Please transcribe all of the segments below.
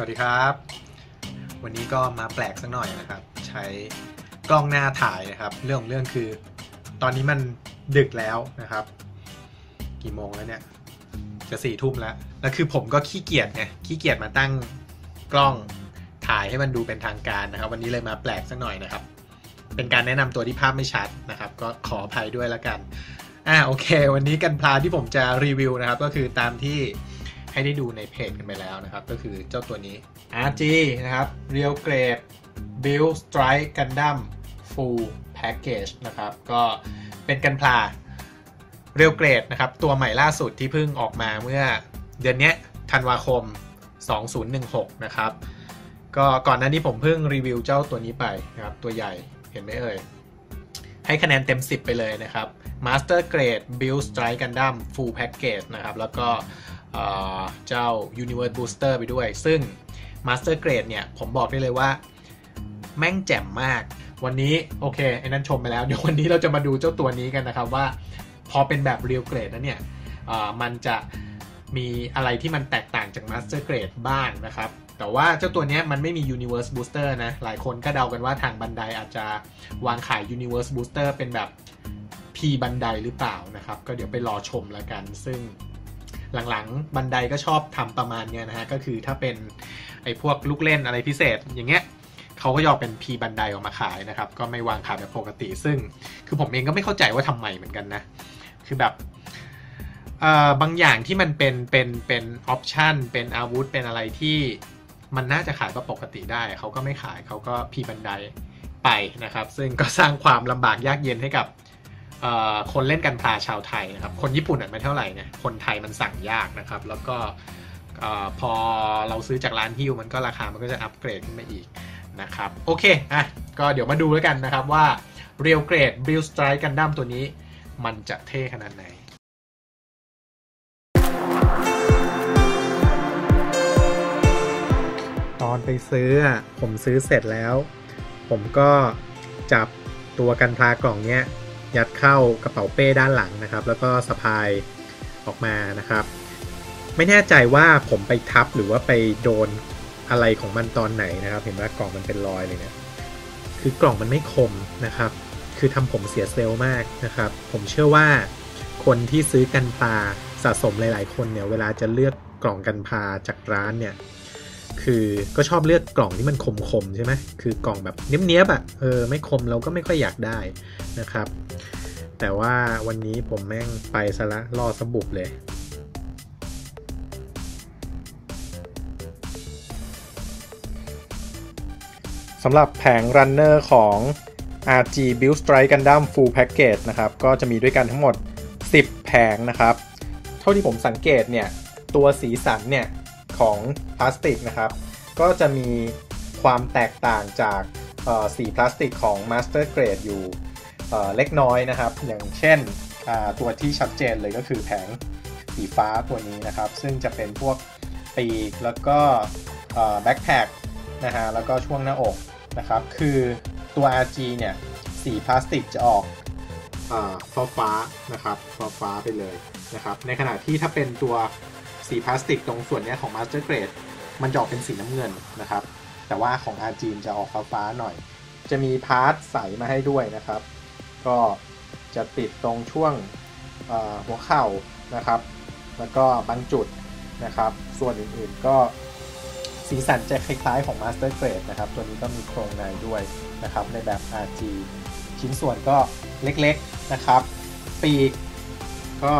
วัสดีครับ วันนี้ก็มาแปลกสักหน่อยนะครับ ใช้กล้องหน้าถ่ายนะครับ เรื่องของเรื่องคือ ตอนนี้มันดึกแล้วนะครับ กี่โมงแล้วเนี่ยจะสี่ทุ่มแล้วแล้วคือผมก็ขี้เกียจไงขี้เกียจมาตั้งกล้องถ่ายให้มันดูเป็นทางการนะครับ วันนี้เลยมาแปลกสักหน่อยนะครับ เป็นการแนะนำตัวที่ภาพไม่ชัดนะครับ ก็ขออภัยด้วยละกันอ่าโอเค วันนี้กันพลาที่ผมจะรีวิวนะครับ ก็คือตามที่ ให้ได้ดูในเพจกันไปแล้วนะครับ ก็คือเจ้าตัวนี้ RG นะครับ Real Grade Build Strike Gundam Full Package นะครับ ก็เป็นกันพลา Real Grade นะครับ ตัวใหม่ล่าสุดที่เพิ่งออกมาเมื่อเดือนนี้ธันวาคม 2016 นะครับ ก็ก่อนหน้านี้ผมเพิ่งรีวิวเจ้าตัวนี้ไปนะครับ ตัวใหญ่เห็นไหมเอ่ย ให้คะแนนเต็ม 10 ไปเลยนะครับ Master Grade Build Strike Gundam Full Package นะครับ แล้วก็ เจ้า Universe Booster ไปด้วย ซึ่ง Master Grade เนี่ย ผมบอกได้เลยว่า แม่งแจ่มมาก วันนี้โอเคไอ้นั่นชมไปแล้ว เดี๋ยววันนี้เราจะมาดูเจ้าตัวนี้กันนะครับว่า พอเป็นแบบ Real Grade นะเนี่ยมันจะมีอะไรที่มันแตกต่างจาก Master Grade บ้างนะครับ แต่ว่าเจ้าตัวนี้มันไม่มี Universe Booster นะ หลายคนก็เดากันว่าทางบันไดอาจจะวางขาย Universe Booster เป็นแบบ P บันไดหรือเปล่านะครับ ก็เดี๋ยวไปรอชมแล้วกัน ซึ่ง หลังๆ บันไดก็ชอบทำประมาณเนี้ยนะฮะ ก็คือถ้าเป็นไอ้พวกลูกเล่นอะไรพิเศษอย่างเงี้ยเขาก็ยอมเป็น P บันไดออกมาขายนะครับ ก็ไม่วางขายแบบปกติ ซึ่งคือผมเองก็ไม่เข้าใจว่าทำไมเหมือนกันนะ คือแบบบางอย่างที่มันเป็นเป็นเป็นออปชันเป็นอาวุธเป็นอะไรที่มันน่าจะขายก็ปกติได้ เขาก็ไม่ขายเขาก็พีบันไดไปนะครับ ซึ่งก็สร้างความลำบากยากเย็นให้กับ คนเล่นกันพาชาวไทยนะครับ คนญี่ปุ่นอะไม่เท่าไหร่เนี่ยคนไทยมันสั่งยากนะครับ แล้วก็พอเราซื้อจากร้านฮิวมันก็ราคามันก็จะอัปเกรดขึ้นมาอีกนะครับโอเคอะก็เดี๋ยวมาดูแล้วกันนะครับว่า Real Grade Build Strike Gundam ตัวนี้ มันจะเท่ขนาดไหนตอนไปซื้อผมซื้อเสร็จแล้ว ผมก็จับตัวกันพลากล่องเนี้ย ยัดเข้ากระเป๋าเป้ด้านหลังนะครับ แล้วก็สะพายออกมานะครับ ไม่แน่ใจว่าผมไปทับหรือว่าไปโดนอะไรของมันตอนไหนนะครับ เห็นว่ากล่องมันเป็นรอยเลยเนี่ยคือกล่องมันไม่คมนะครับ คือทำผมเสียเซลล์มากนะครับ ผมเชื่อว่าคนที่ซื้อกันปลาสะสมหลาย ๆ คนเนี่ยเวลาจะเลือกกล่องกันพาจากร้านเนี่ย คือก็ชอบเลือกกล่องที่มันคมๆใช่ไหมคือกล่องแบบเนี้ยบๆอะ่ะเออไม่คมเราก็ไม่ค่อยอยากได้นะครับ แต่ว่าวันนี้ผมแม่งไปซะละล่อสบุบเลยสำหรับแผงรันเนอร์ของ RG Build Strike Gundam Full Package นะครับ ก็จะมีด้วยกันทั้งหมด 10 แผงนะครับ เท่าที่ผมสังเกตเนี่ย ตัวสีสันเนี่ย ของพลาสติกนะครับ ก็จะมีความแตกต่างจากสีพลาสติกของ Master Grade อยู่เล็กน้อยนะครับ อย่างเช่นตัวที่ชัดเจนเลยก็คือแผงสีฟ้าตัวนี้นะครับ ซึ่งจะเป็นพวกปีกแล้วก็แบ็คแพคนะฮะแล้วก็ช่วงหน้าอกนะครับ คือตัว RG เนี่ยสีพลาสติกจะออกฟ้าฟ้านะครับฟ้าฟ้าไปเลยนะครับ ในขณะที่ถ้าเป็นตัว สีพลาสติกตรงส่วนนี้ของ Master Grade มันจะออกเป็นสีน้ำเงินนะครับ แต่ว่าของ RG จะออกฟ้าฟ้าหน่อย จะมี part ใสมาให้ด้วยนะครับ ก็จะติดตรงช่วงหัวเข่านะครับ แล้วก็บางจุดนะครับ ส่วนอื่นๆก็สีสันจะคล้ายๆของ Master Grade นะครับ ตัวนี้ก็มีโครงในด้วยนะครับ ในแบบ RG ชิ้นส่วนก็เล็กๆนะครับ ปีกก็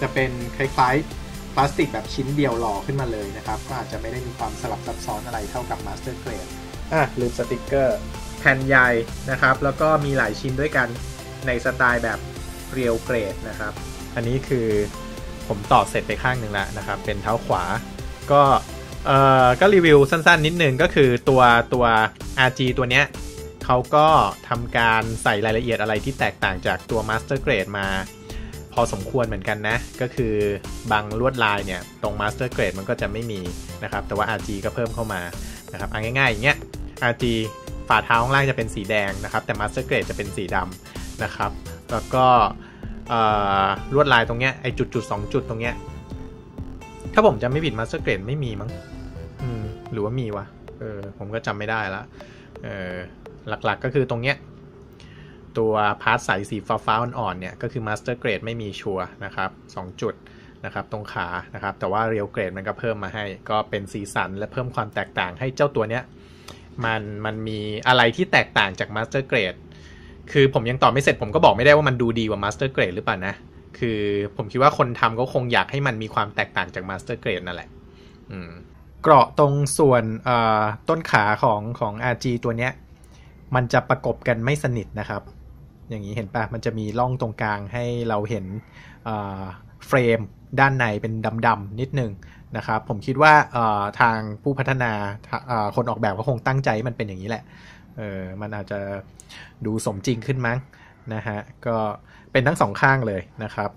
จะเป็นคล้ายๆ พลาสติกแบบชิ้นเดียวหล่อขึ้นมาเลยนะครับ ก็อาจจะไม่ได้มีความสลับซับซ้อนอะไรเท่ากับ Master Grade อะลืมสติกเกอร์แผ่นใหญ่นะครับ แล้วก็มีหลายชิ้นด้วยกันในสไตล์แบบเรียวเกรดนะครับ อันนี้คือผมต่อเสร็จไปข้างหนึ่งแล้วนะครับ เป็นเท้าขวา ก็เอ่อก็รีวิวสั้นๆ นิดนึงก็คือตัวตัว RG ตัวเนี้ยเขาก็ทำการใส่รายละเอียดอะไรที่แตกต่างจากตัว Master Grade มา พอสมควรเหมือนกันนะ ก็คือบางลวดลายเนี่ย ตรง Master Grade มันก็จะไม่มีนะครับ แต่ว่า RG ก็เพิ่มเข้ามานะครับเอาง่ายๆอย่างเงี้ย RG ฝ่าเท้าข้างล่างจะเป็นสีแดงนะครับ แต่ Master Grade จะเป็นสีดำนะครับ แล้วก็ลวดลายตรงเนี้ยไอ้จุดจุดสองจุดตรงเนี้ยถ้าผมจำไม่ผิด Master Grade ไม่มีมั้งหรือว่ามีวะเออผมก็จำไม่ได้ละเออหลักๆก็คือตรงเนี้ย ตัว part ใสสีฟ้าฟ้าอ่อนๆเนี่ยก็คือ Master Grade ไม่มีชัวร์นะครับ2จุดนะครับตรงขานะครับแต่ว่า Real Grade มันก็เพิ่มมาให้ ก็เป็นสีสันและเพิ่มความแตกต่างให้เจ้าตัวเนี้ยมันมันมีอะไรที่แตกต่างจาก Master Grade คือผมยังต่อไม่เสร็จผมก็บอกไม่ได้ว่ามันดูดีกว่า Master Grade หรือเปล่านะ คือผมคิดว่าคนทำก็คงอยากให้มันมีความแตกต่างจาก Master Grade นั่นแหละอืมเกราะตรงส่วนต้นขาของของ RG ตัวเนี้ยมันจะประกบกันไม่สนิทนะครับ อย่างนี้เห็นปะมันจะมีร่องตรงกลางให้เราเห็น frame ด้านในเป็นดำๆนิดนึงนะครับ ผมคิดว่าทางผู้พัฒนาคนออกแบบก็คงตั้งใจมันเป็นอย่างนี้แหละเออมันอาจจะดูสมจริงขึ้นมั้งนะฮะก็เป็นทั้งสองข้างเลยนะครับ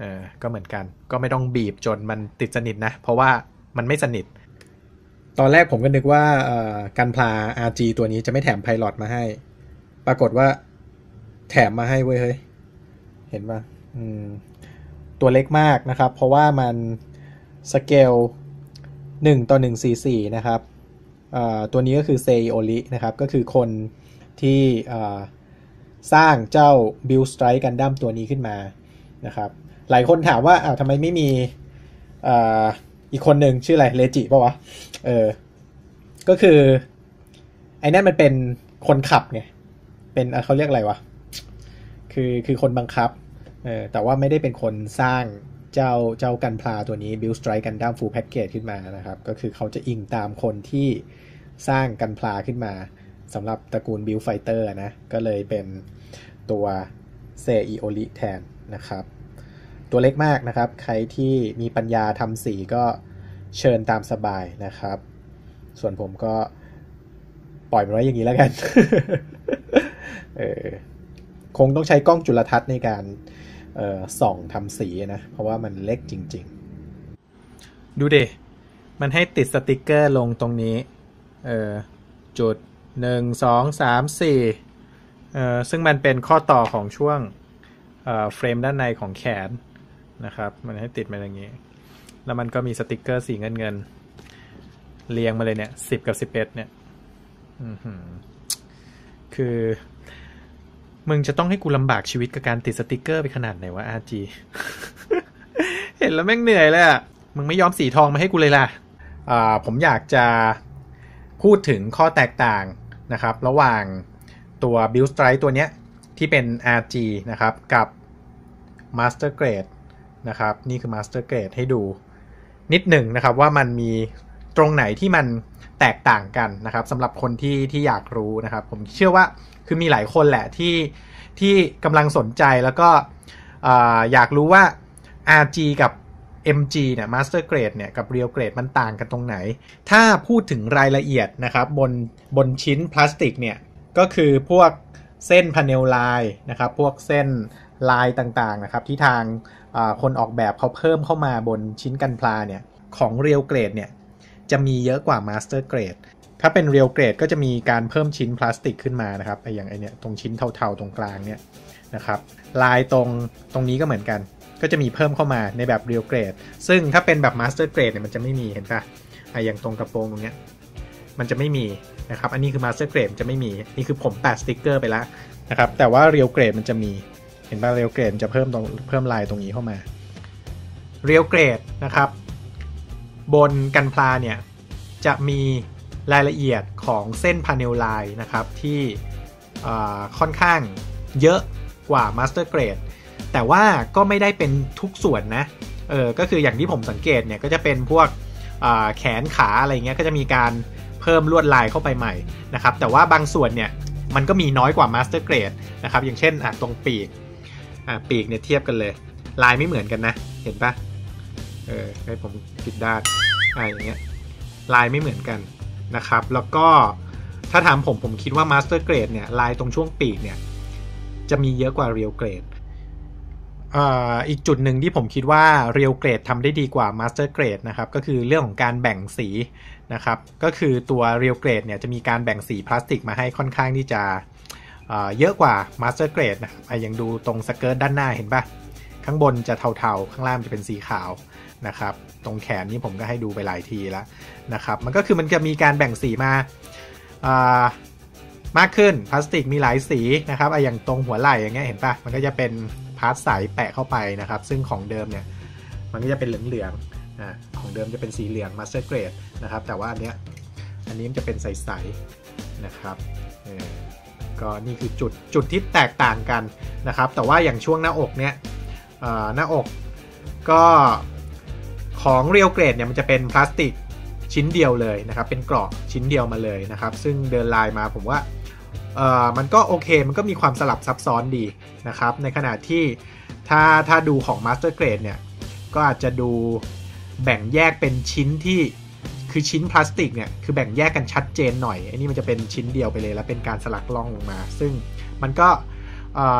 เออก็เหมือนกันก็ไม่ต้องบีบจนมันติดสนิทนะ เพราะว่ามันไม่สนิท ตอนแรกผมก็นึกว่ากันพลา RG ตัวนี้จะไม่แถมไพลอตมาให้ ปรากฏว่า แถมมาให้เว้ยเฮ้ย เห็นปะตัวเล็กมากนะครับ เพราะว่ามันสเกล1ต่อ144นะครับตัวนี้ก็คือเซโอลินะครับ ก็คือคนที่สร้างเจ้า Build Strike กันดั้มตัวนี้ขึ้นมานะครับ หลายคนถามว่าอ้าวทำไมไม่มีอีกคนหนึ่งชื่ออะไรเลจิป่าวะ เออ ก็คือ ไอ้นั่นมันเป็นคนขับไง เป็นเขาเรียกอะไรวะ คือคือคนบังคับเออแต่ว่าไม่ได้เป็นคนสร้างเจ้าเจ้ากันพลาตัวนี้ Build Strike Gundam Full Package ขึ้นมานะครับ ก็คือเขาจะอิงตามคนที่สร้างกันพลาขึ้นมาสำหรับตระกูล Build Fighter นะ ก็เลยเป็นตัวเซอิโอลิแทนนะครับ ตัวเล็กมากนะครับ ใครที่มีปัญญาทำสีก็เชิญตามสบายนะครับ ส่วนผมก็ปล่อยมันไว้อย่างนี้แล้วกัน เออ คงต้องใช้กล้องจุลทรรศน์ในการส่องทำสีนะ เพราะว่ามันเล็กจริง ๆ ดูเดมันให้ติดสติกเกอร์ลงตรงนี้ เออจุดหนึ่งสองสามสี่เออซึ่งมันเป็นข้อต่อของช่วงเฟรมด้านในของแขนนะครับ มันให้ติดมาอย่างนี้ แล้วมันก็มีสติกเกอร์สีเงินเงินเรียงมาเลยเนี่ยสิบกับสิบเอ็ดเนี่ยคือ มึงจะต้องให้กูลำบากชีวิตกับการติดสติกเกอร์ไปขนาดไหนวะอาจีเห็นแล้วแม่งเหนื่อยเลยอะมึงไม่ยอมสีทองมาให้กูเลยล่ะอ่าผมอยากจะพูดถึงข้อแตกต่างนะครับ ระหว่างตัว Build Strike ตัวเนี้ย ที่เป็น RG นะครับ กับ Master Grade นะครับ นี่คือ Master Grade ให้ดูนิดหนึ่งนะครับว่ามันมีตรงไหนที่มัน แตกต่างกันนะครับสำหรับคนที่ที่อยากรู้นะครับ ผมเชื่อว่าคือมีหลายคนแหละที่ที่กำลังสนใจแล้วก็อยากรู้ว่า RG กับ MG เนี่ย Master Grade เนี่ยกับ Real Grade มันต่างกันตรงไหน ถ้าพูดถึงรายละเอียดนะครับบนบนชิ้นพลาสติกเนี่ยก็คือพวกเส้น panel line นะครับพวกเส้นลายต่างๆนะครับที่ทางคนออกแบบเขาเพิ่มเข้ามาบนชิ้นกันพลาเนี่ยของ Real Grade เนี่ย จะมีเยอะกว่า Master Grade ถ้าเป็น Real Grade ก็จะมีการเพิ่มชิ้นพลาสติกขึ้นมานะครับไออย่างไอเนี้ยตรงชิ้นเทาๆตรงกลางเนี่ยนะครับลายตรงตรงนี้ก็เหมือนกัน ก็จะมีเพิ่มเข้ามาในแบบ Real Grade ซึ่งถ้าเป็นแบบ Master Grade เนี่ยมันจะไม่มีเห็นปะไออย่างตรงกระโปรงตรงเนี้ยมันจะไม่มีนะครับอันนี้คือ Master Grade จะไม่มีนี่คือผมแปะสติ๊กเกอร์ไปแล้วนะครับแต่ว่า Real Grade มันจะมีเห็นปะ Real Grade จะเพิ่มตรงเพิ่มลายตรงนี้เข้ามา Real Grade นะครับ บนกันพลาเนี่ย จะมีรายละเอียดของเส้น panel line นะครับ ที่ค่อนข้างเยอะกว่า Master Grade แต่ว่าก็ไม่ได้เป็นทุกส่วนนะเออก็คืออย่างที่ผมสังเกตเนี่ยก็จะเป็นพวกแขนขาอะไรเงี้ยก็จะมีการเพิ่มลวดลายเข้าไปใหม่นะครับ แต่ว่าบางส่วนเนี่ยมันก็มีน้อยกว่า Master Grade นะครับ อย่างเช่นตรงปีกปีกเนี่ยเทียบกันเลย ลายไม่เหมือนกันนะ เห็นปะ เออให้ผมผิดด้านอะไรอย่างเงี้ยลายไม่เหมือนกันนะครับ แล้วก็ถ้าถามผมผมคิดว่า Master Grade เนี่ยลายตรงช่วงปีกเนี่ยจะมีเยอะกว่า Real Grade อีกจุดหนึ่งที่ผมคิดว่า Real Grade ทำได้ดีกว่า Master Grade นะครับก็คือเรื่องของการแบ่งสีนะครับ ก็คือตัว Real Grade เนี่ยจะมีการแบ่งสีพลาสติกมาให้ค่อนข้างที่จะเยอะกว่า Master Grade นะครับอย่างดูตรงสเกิร์ตด้านหน้าเห็นปะข้างบนจะเทาๆ ข้างล่างจะเป็นสีขาว นะครับ ตรงแขนนี่ผมก็ให้ดูไปหลายทีแล้วนะครับ มันก็คือมันจะมีการแบ่งสีมามากขึ้นพลาสติกมีหลายสีนะครับอย่างตรงหัวไหล่อย่างเงี้ยเห็นปะมันก็จะเป็น part ใสแปะเข้าไปนะครับ ซึ่งของเดิมเนี่ยมันก็จะเป็นเหลืองๆอของเดิมจะเป็นสีเหลือง Master Grade นะครับ แต่ว่าอันเนี้ยอันนี้มันจะเป็นใสๆนะครับก็นี่คือจุดจุดที่แตกต่างกันนะครับ แต่ว่าอย่างช่วงหน้าอกเนี่ยหน้าอกก็ ของ Real Grade เนี่ยมันจะเป็นพลาสติกชิ้นเดียวเลยนะครับ เป็นกรอบชิ้นเดียวมาเลยนะครับ ซึ่งเดินลายมาผมว่าเออมันก็โอเค มันก็มีความสลับซับซ้อนดีนะครับ ในขณะที่ถ้าถ้าดูของ Master Grade เนี่ย ก็อาจจะดูแบ่งแยกเป็นชิ้นที่คือชิ้นพลาสติกเนี่ย คือแบ่งแยกกันชัดเจนหน่อย อันนี้มันจะเป็นชิ้นเดียวไปเลย แล้วเป็นการสลักล่องลงมา ซึ่งมันก็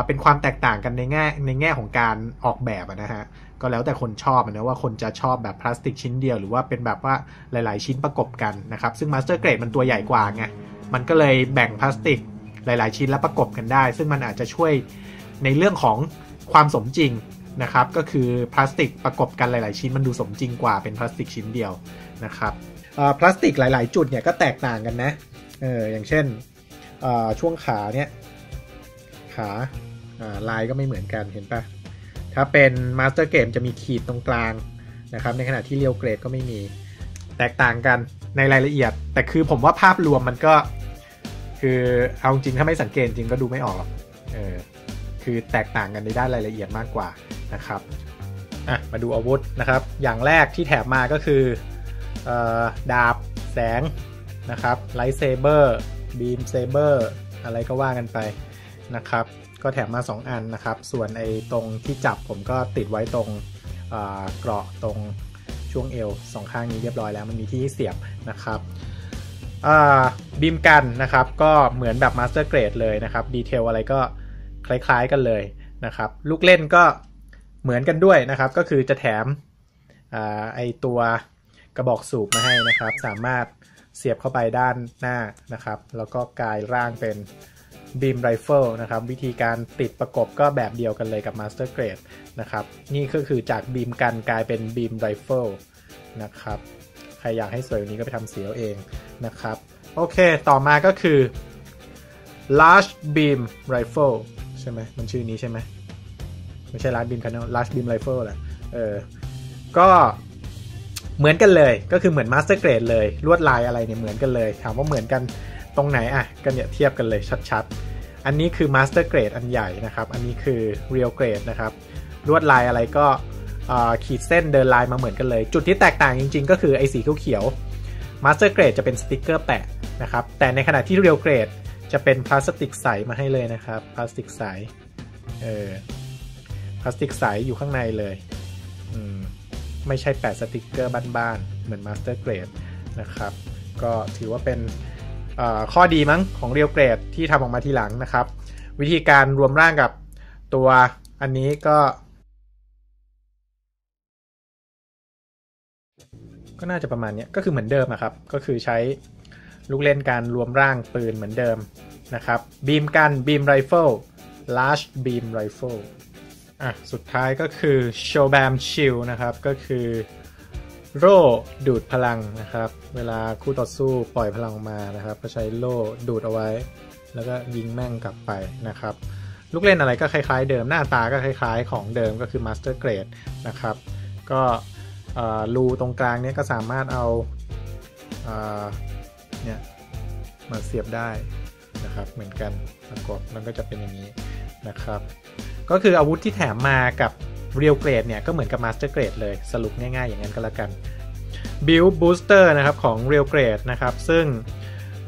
เป็นความแตกต่างกันในแง่ในแง่ของการออกแบบนะฮะ ก็แล้วแต่คนชอบนะว่าคนจะชอบแบบพลาสติกชิ้นเดียวหรือว่าเป็นแบบว่าหลาย ๆ ชิ้นประกบกันนะครับซึ่ง Master Grade มันตัวใหญ่กว่าไงมันก็เลยแบ่งพลาสติกหลาย ๆ ชิ้นแล้วประกบกันได้ ซึ่งมันอาจจะช่วยในเรื่องของความสมจริงนะครับก็คือพลาสติกประกบกันหลาย ๆ ชิ้นมันดูสมจริงกว่าเป็นพลาสติกชิ้นเดียวนะครับพลาสติกหลาย ๆ จุดเนี่ยก็แตกต่างกันนะเอออย่างเช่นช่วงขาเนี่ยขาลายก็ไม่เหมือนกันเห็นปะ ถ้าเป็น Master Grade จะมีขีดตรงกลางนะครับ ในขณะที่ Real Grade ก็ไม่มีแตกต่างกันในรายละเอียด แต่คือผมว่าภาพรวมมันก็ คือเอาจริงถ้าไม่สังเกตจริงก็ดูไม่ออกเออคือแตกต่างกันในด้านรายละเอียดมากกว่านะครับอะมาดูอาวุธนะครับ อย่างแรกที่แถมมาก็คืออดาบแสงนะครับ light saber beam saber อะไรก็ว่ากันไปนะครับ ก็แถมมา 2 อันนะครับ ส่วนไอ้ตรงที่จับผมก็ติดไว้ตรงเกราะตรงช่วงเอวสองข้างนี้เรียบร้อยแล้วมันมีที่เสียบนะครับ beam gun นะครับ ก็เหมือนแบบ Master Grade เลยนะครับ detail อะไรก็คล้ายๆกันเลยนะครับ ลูกเล่นก็เหมือนกันด้วยนะครับ ก็คือจะแถมอไอตัวกระบอกสูบมาให้นะครับ สามารถเสียบเข้าไปด้านหน้านะครับ แล้วก็กลายร่างเป็น beam rifle นะครับวิธีการติดประกบก็แบบเดียวกันเลยกับ Master Grade นะครับนี่ก็คือจาก beam gun กลายเป็น beam rifle นะครับใครอยากให้สวยกว่านี้ก็ไปทำเสียเองนะครับโอเคต่อมาก็คือ large beam rifle ใช่ไหมมันชื่อนี้ใช่ไหมไม่ใช่ large beam cannon large beam rifle แหละเออก็เหมือนกันเลยก็คือเหมือน Master Grade เลยลวดลายอะไรเนี่ยเหมือนกันเลย ถามว่าเหมือนกัน ตรงไหนอะกันเนี่ยเทียบกันเลยชัดๆ อันนี้คือ Master Grade อันใหญ่นะครับ อันนี้คือ Real Grade นะครับลวดลายอะไรก็ขีดเส้นเดินลายมาเหมือนกันเลย จุดที่แตกต่างจริง ๆ ก็คือไอ้สีเขียว Master Grade จะเป็นสติกเกอร์แปะนะครับ แต่ในขณะที่ Real Grade จะเป็นพลาสติกใสมาให้เลยนะครับ พลาสติกใส เออ พลาสติกใสอยู่ข้างในเลย อืม ไม่ใช่แปะสติกเกอร์บ้านๆ เหมือน Master Grade นะครับ ก็ถือว่าเป็น ข้อดีมั้งของเรียวเกรดที่ทำออกมาทีหลังนะครับ วิธีการรวมร่างกับตัวอันนี้ก็ ก็น่าจะประมาณนี้ก็คือเหมือนเดิมนะครับ ก็คือใช้ลูกเล่นการรวมร่างปืนเหมือนเดิมนะครับ beam gun beam rifle large beam rifle อะ สุดท้ายก็คือ absorb shield นะครับ ก็คือ โล่ดูดพลังนะครับ เวลาคู่ต่อสู้ปล่อยพลังออกมานะครับ ก็ใช้โล่ดูดเอาไว้ แล้วก็ยิงแม่งกลับไปนะครับ ลูกเล่นอะไรก็คล้ายๆเดิมหน้าตาก็คล้ายๆ ของเดิมก็คือ Master Grade นะครับ ก็รูตรงกลางนี้ก็สามารถเอาเนี่ยมาเสียบได้นะครับ เหมือนกันประกอบมันก็จะเป็นอย่างนี้นะครับ ก็คืออาวุธที่แถมมากับ Real Grade เนี่ยก็เหมือนกับ Master Grade เลยสรุปง่ายๆ อย่างนั้นก็แล้วกัน Build Booster นะครับของ Real Grade นะครับซึ่ง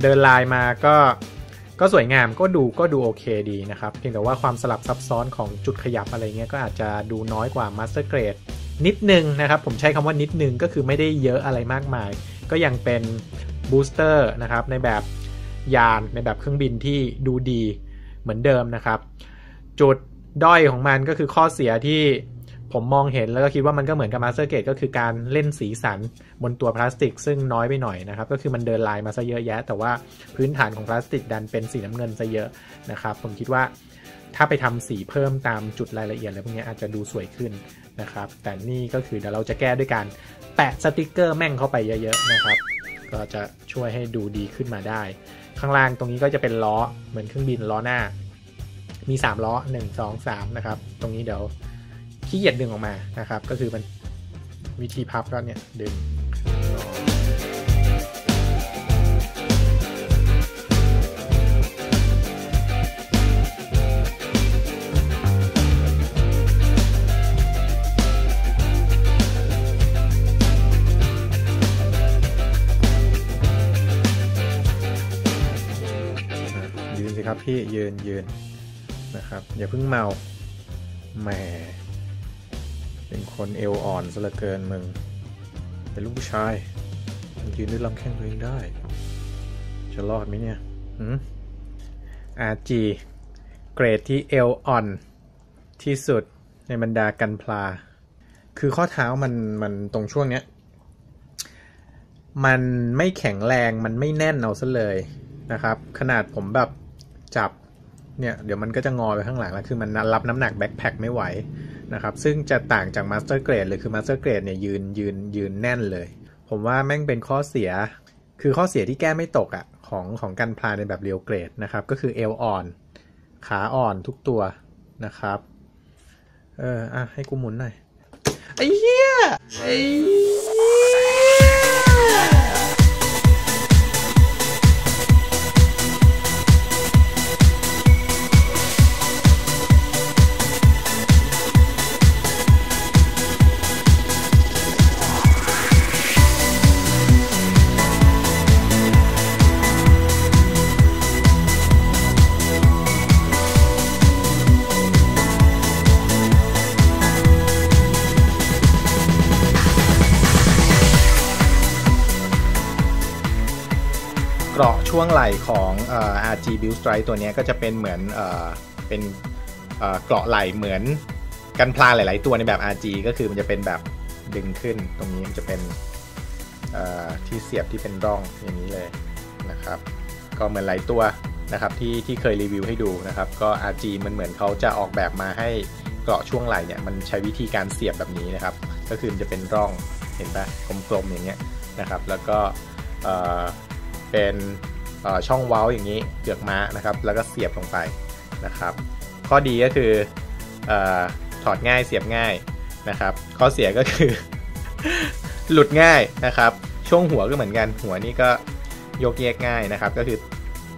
เดินลายมาก็ก็สวยงามก็ดูก็ดูโอเคดีนะครับเพียงแต่ว่าความสลับซับซ้อนของจุดขยับอะไรเงี้ยก็อาจจะดูน้อยกว่า Master Gradeนิดนึงนะครับ ผมใช้คำว่านิดนึงก็คือไม่ได้เยอะอะไรมากมาย ก็ยังเป็น booster นะครับในแบบยานในแบบเครื่องบินที่ดูดีเหมือนเดิมนะครับ จุดด้อยของมันก็คือข้อเสียที่ ผมมองเห็นแล้วก็คิดว่ามันก็เหมือนกับ Master Grade ก็คือการเล่นสีสันบนตัวพลาสติก ซึ่งน้อยไปหน่อยนะครับ ก็คือมันเดินลายมาซะเยอะแยะ แต่ว่าพื้นฐานของพลาสติกดันเป็นสีน้ำเงินซะเยอะนะครับ ผมคิดว่าถ้าไปทำสีเพิ่มตามจุดรายละเอียดอะไรพวกนี้อาจจะดูสวยขึ้นนะครับ แต่นี่ก็คือเดี๋ยวเราจะแก้ด้วยการแปะสติกเกอร์แม่งเข้าไปเยอะๆนะครับ ก็จะช่วยให้ดูดีขึ้นมาได้ ข้างล่างตรงนี้ก็จะเป็นล้อเหมือนเครื่องบินล้อหน้า มี 3 ล้อ 1 2 3 นะครับ ตรงนี้เดี๋ยว ขี้เกียจดึงออกมานะครับ ก็คือมันวิธีพับก็เนี่ยดึงยืนสิครับพี่ยืนยืนนะครับ อย่าเพิ่งเมาแหม เป็นคนเอวอ่อนซะเหลือเกินมึง เป็นลูกผู้ชายมันยืนด้วยลำแข้งตัวเองได้ จะรอดไหมเนี่ยหืม RG เกรดที่เอวอ่อน ที่สุดในบรรดากันพลา คือข้อเท้ามันมันตรงช่วงเนี้ย มันไม่แข็งแรงมันไม่แน่นเอาซะเลยนะครับ ขนาดผมแบบจับเนี่ย เดี๋ยวมันก็จะงอไปข้างหลังแล้ว คือมันรับน้ำหนัก backpack ไม่ไหว นะครับ ซึ่งจะต่างจาก Master Grade เลยคือ Master Grade เนี่ยยืนยืนยืนแน่นเลย ผมว่าแม่งเป็นข้อเสีย คือข้อเสียที่แก้ไม่ตกอะ่ะของของกันพลาในแบบ Real Grade นะครับ ก็คือเอวอ่อน ขาอ่อนทุกตัวนะครับ เอออะให้กูหมุนหน่อยไอ้เหี้ยไอ้ วงไหล่ของอ RG Build Strike ตัวนี้ก็จะเป็นเหมือนเป็นเอ่อกราะไหล่เหมือนกันพลาหลาย ๆ ตัวในแบบ RG ก็คือมันจะเป็นแบบดึงขึ้นตรงนี้มันจะเป็นที่เสียบที่เป็นร่องอย่างนี้เลยนะครับ ก็เหมือนหลายตัวนะครับที่ที่เคยรีวิวให้ดูนะครับ ก็ RG มันเหมือนเขาจะออกแบบมาให้เกราะช่วงไหล่เนี่ยมันใช้วิธีการเสียบแบบนี้นะครับ ก็คือมันจะเป็นร่องเห็นปะกลมๆอย่างเงี้ยนะครับ แล้วก็เป็น ช่องเว้าอย่างนี้เกือกม้านะครับ แล้วก็เสียบลงไปนะครับ ข้อดีก็คืออถอดง่ายเสียบง่ายนะครับ ข้อเสียก็คือ หลุดง่ายนะครับ ช่วงหัวก็เหมือนกันหัวนี่ก็โยกแยกง่ายนะครับ ก็คือ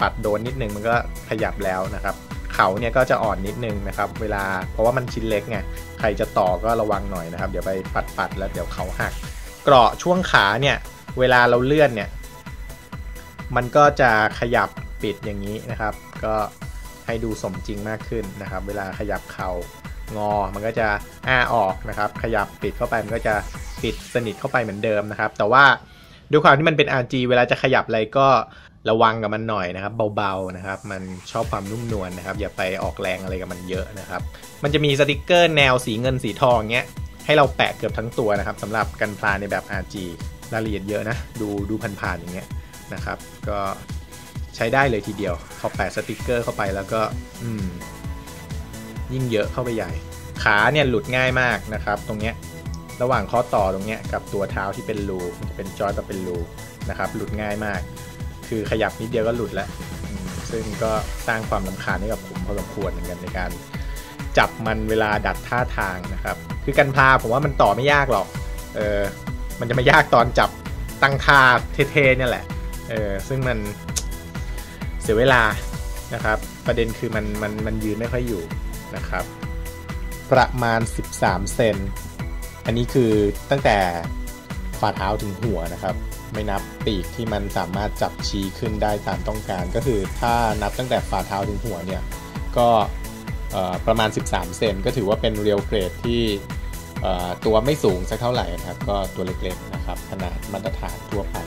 ปัดโดนนิดนึงมันก็ขยับแล้วนะครับเขาเนี่ยก็จะอ่อนนิดนึงนะครับ เวลาเพราะว่ามันชิ้นเล็กไงใครจะต่อก็ระวังหน่อยนะครับ เดี๋ยวไปปัดปัดๆแล้วเดี๋ยวเขาหัก เกราะช่วงขาเนี่ย เวลาเราเลื่อนเนี่ย มันก็จะขยับปิดอย่างนี้นะครับ ก็ให้ดูสมจริงมากขึ้นนะครับ เวลาขยับเข่างอ มันก็จะอ้าออกนะครับ ขยับปิดเข้าไปมันก็จะปิดสนิทเข้าไปเหมือนเดิมนะครับ แต่ว่าด้วยความที่มันเป็น RG เวลาจะขยับอะไรก็ระวังกับมันหน่อยนะครับ เบาๆนะครับ มันชอบความนุ่มนวลนะครับ อย่าไปออกแรงอะไรกับมันเยอะนะครับ มันจะมีสติกเกอร์แนวสีเงินสีทองเงี้ยให้เราแปะเกือบทั้งตัวนะครับสำหรับกันพลาในแบบ RG รายละเอียดเยอะนะ ดูดูผ่านๆอย่างเงี้ย นะครับ ก็ใช้ได้เลยทีเดียวพอแปะสติกเกอร์เข้าไปแล้วก็อืมยิ่งเยอะเข้าไปใหญ่ ขาเนี่ยหลุดง่ายมากนะครับ ตรงเนี้ยระหว่างข้อต่อตรงเนี้ยกับตัวเท้าที่เป็นรูมันจะเป็นจอยแบบเป็นรูนะครับ หลุดง่ายมาก คือขยับนิดเดียวก็หลุดแล้ว ซึ่งก็สร้างความลำคาญให้กับผมพอสมควรเหมือนกันในการจับมันเวลาดัดท่าทางนะครับ คือกันพาผมว่ามันต่อไม่ยากหรอก เออ มันจะไมายากตอนจับตั้งท่าเท่ๆเนี่ยแหละ เออซึ่งมันเสียเวลานะครับ ประเด็นคือมันมันมันยืนไม่ค่อยอยู่นะครับ ประมาณ 13 เซนอันนี้คือตั้งแต่ฝ่าเท้าถึงหัวนะครับ ไม่นับปีกที่มันสามารถจับชี้ขึ้นได้ตามต้องการ ก็คือถ้านับตั้งแต่ฝ่าเท้าถึงหัวเนี่ยก็ประมาณ 13 เซนก็ถือว่าเป็นเรียลเกรดที่ตัวไม่สูงสักเท่าไหร่นะครับ ก็ตัวเล็กๆนะครับ ขนาดมาตรฐานทั่วไป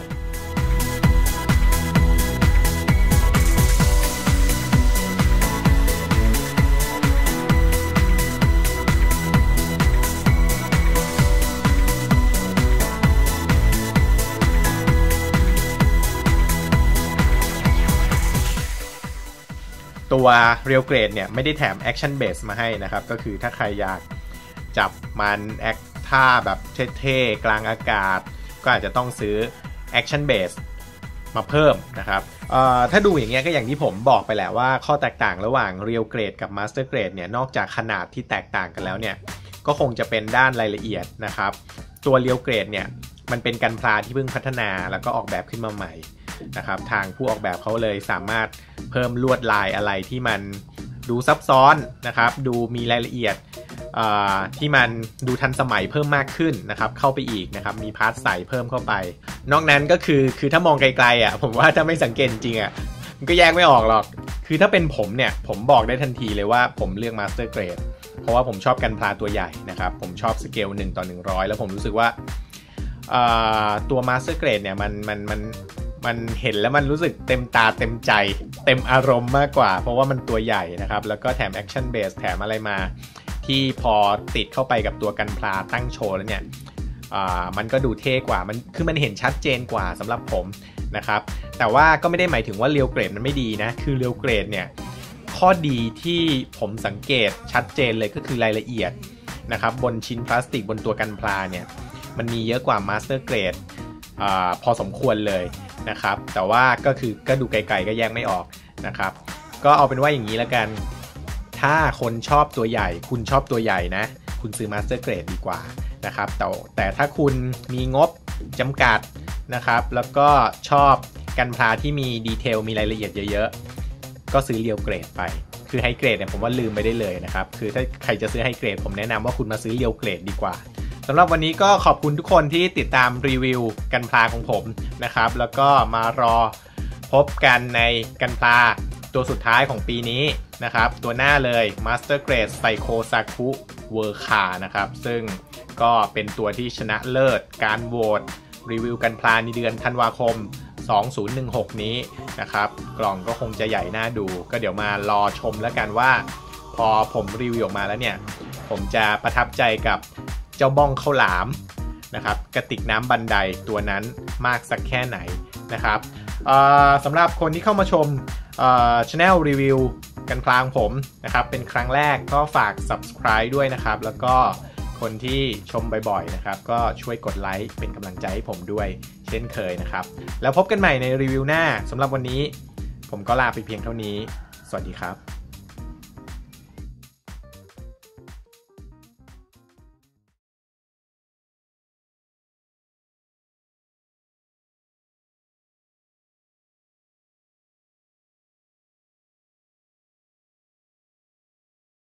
ตัว Real Grade เนี่ยไม่ได้แถม Action Base มาให้นะครับ ก็คือถ้าใครอยากจับมันแอคท่าแบบเท่ๆ กลางอากาศ ก็อาจจะต้องซื้อ Action Base มาเพิ่มนะครับถ้าดูอย่างเงี้ยก็อย่างที่ผมบอกไปแหละว่าข้อแตกต่างระหว่าง Real Grade กับ Master Grade เนี่ยนอกจากขนาดที่แตกต่างกันแล้วเนี่ยก็คงจะเป็นด้านรายละเอียดนะครับ ตัว Real Grade เนี่ยมันเป็นกันพลาที่เพิ่งพัฒนาแล้วก็ออกแบบขึ้นมาใหม่ นะครับทางผู้ออกแบบเขาเลยสามารถเพิ่มลวดลายอะไรที่มันดูซับซ้อนนะครับ ดูมีรายละเอียดที่มันดูทันสมัยเพิ่มมากขึ้นนะครับเข้าไปอีกนะครับมี part ใสเพิ่มเข้าไป นอกนั้นก็คือคือถ้ามองไกลๆอะผมว่าถ้าไม่สังเกตจริงอะมันก็แยกไม่ออกหรอก คือถ้าเป็นผมเนี่ยผมบอกได้ทันทีเลยว่าผมเลือก Master Grade เพราะว่าผมชอบกันพลาตัวใหญ่นะครับ ผมชอบสเกล1ต่อ100 แล้วผมรู้สึกว่าตัว Master Grade เนี่ยมันมันมัน มันเห็นแล้วมันรู้สึกเต็มตาเต็มใจ เต็มอารมณ์มากกว่า เพราะว่ามันตัวใหญ่นะครับ แล้วก็แถม Action Base แถมอะไรมา ที่พอติดเข้าไปกับตัวกันพลาตั้งโชว์แล้วเนี่ยมันก็ดูเท่กว่ามันคือมันเห็นชัดเจนกว่าสำหรับผมนะครับ แต่ว่าก็ไม่ได้หมายถึงว่า Real Grade มันไม่ดีนะ คือ Real Grade เนี่ยข้อดีที่ผมสังเกตชัดเจนเลยก็คือรายละเอียดนะครับบนชิ้นพลาสติกบนตัวกันพลาเนี่ยมันมีเยอะกว่า Master Grade พอสมควรเลย นะครับ แต่ว่าก็คือก็ดูไกลๆก็แยกไม่ออกนะครับ ก็เอาเป็นว่าอย่างนี้แล้วกัน ถ้าคนชอบตัวใหญ่ คุณชอบตัวใหญ่นะ คุณซื้อ Master Grade ดีกว่านะครับแต่แต่ถ้าคุณมีงบจำกัดนะครับ แล้วก็ชอบกันพลาที่มี detail มีรายละเอียดเยอะๆ ก็ซื้อ Real Grade ไป คือไฮเกรดเนี่ยผมว่าลืมไปได้เลยนะครับ คือถ้าใครจะซื้อไฮเกรดผมแนะนำว่าคุณมาซื้อเรียวเกรดดีกว่า สำหรับวันนี้ก็ขอบคุณทุกคนที่ติดตามรีวิวกันพลาของผมนะครับ แล้วก็มารอพบกันในกันพลาตัวสุดท้ายของปีนี้นะครับ ตัวหน้าเลย Master Grade Psycho Saku w o r k a นะครับ ซึ่งก็เป็นตัวที่ชนะเลิศการโหวตรีวิวกันพลาในเดือนธันวาคม 2016 นี้นะครับ กล่องก็คงจะใหญ่หน่าดู ก็เดี๋ยวมารอชมแล้วกันว่า พอผมรีวิวออกมาแล้วเนี่ย ผมจะประทับใจกับ เจ้าบ้องข้าวหลามนะครับกระติกน้ำบันไดตัวนั้นมากสักแค่ไหนนะครับสำหรับคนที่เข้ามาชมช anel รีวิวกันพลางผมนะครับ เป็นครั้งแรกก็ฝาก subscribe ด้วยนะครับ แล้วก็คนที่ชมบ่อยๆนะครับ ก็ช่วยกดไลค์เป็นกำลังใจให้ผมด้วยเช่นเคยนะครับ แล้วพบกันใหม่ในรีวิวหน้าสำหรับวันนี้ ผมก็ลาไปเพียงเท่านี้ สวัสดีครับ